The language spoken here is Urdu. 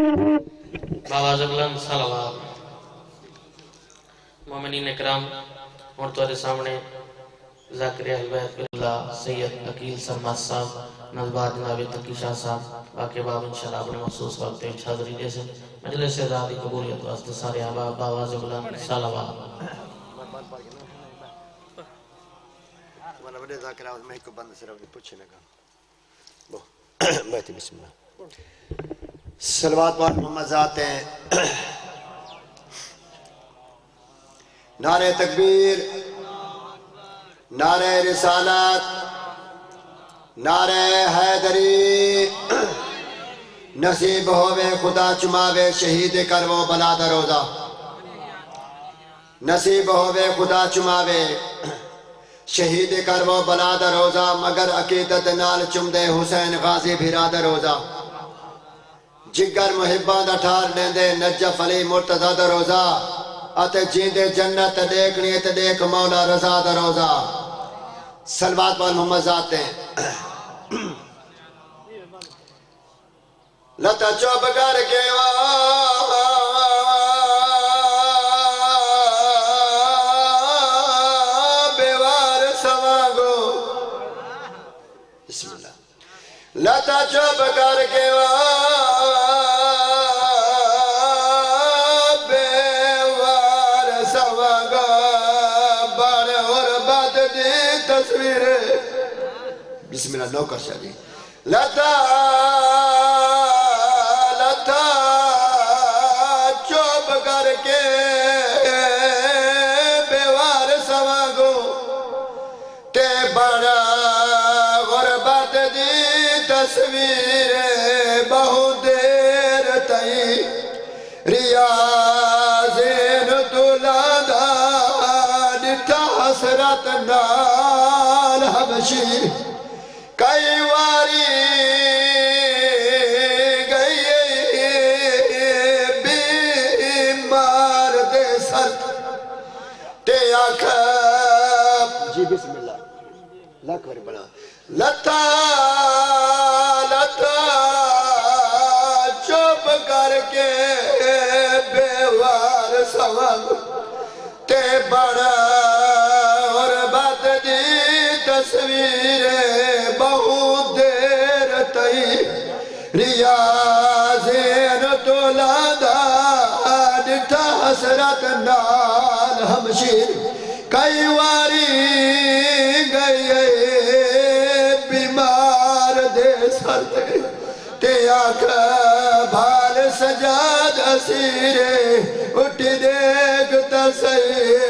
باواز بلند صلوات مومنین اکرام اور تورے سامنے، ذاکر اہل اللہ، سید عقیل سرمت صاحب نظبات جناب تقی شاہ صاحب واقع باب انشاءاللہ اپنے مخصوص وقت میں حاضری دے سے مجلس سے ذاتی قبولیت واسطے سارے احباب باواز بلند صلوات وانا بڑے ذاکر آواز میں کو بند صرف پوچھے لگا بو بسم اللہ۔ سلوات بار محمد ذات ہیں۔ نعرہ تکبیر، نعرہ رسالت، نعرہ حیدری۔ نصیب ہووے خدا، چماوے شہید کرو بلا دروزہ نصیب ہووے خدا، چماوے شہید کرو بلا دروزہ مگر عقیدت نال چم دے حسین غازی بھیرا دروزہ جگر محبان دا ٹھار لیندے نجف علی مرتضی دروزہ اتے جیندے جنت دیکھنی تے دیکھ مولا رضا دروزہ سلوات پال محمد ذات ہیں لتا چوب کر کے بیوار لتا چوب کر کے بیوار بات دی تصویر بسم اللہ نوکر شاہ جی لتا لتا چوب کر کے بیوار سواگو تے بڑا غربت دی تصویر بہو نٹا حسرت نال حبشی کئی واری گئی بیمار دے سر. تے آکھا جی بسم اللہ. لاکھ باری بنا لتا لتا چوپ کر کے تصویر بہت دیر تئی۔ ریاضین تولادا ڈٹھا حسرت نال ہمشیر۔ کئی واری گئی بیمار دے سر تے۔ تے آکھ بھال سجاد اسیرے، اٹھی دیکھ تسی